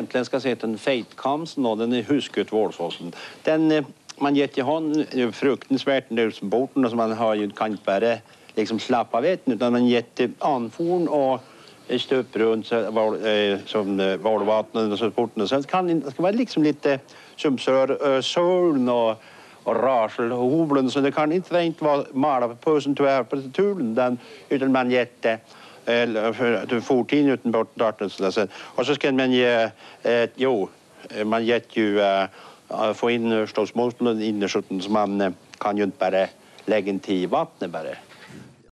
Egentligen ska se den feitkamsen och den är husket vårsåsen. Den eh, man ger till honom eh, fruktansvärt borten som man har ju kan inte bara liksom slappa vet utan man gett till anforn och stöp runt så var, eh, som eh, valvattnet och så porten. Sen kan det ska vara liksom lite som eh, sör, och och raselhovlen så det kan inte, vara malat på pösen tyvärr på tulen utan man eller för fortiden utan bort darten och så ska man ge eh, jo eh, man gett ju eh, få in förstås måste in i så man kan ju inte bara lägga in till vattnet bara.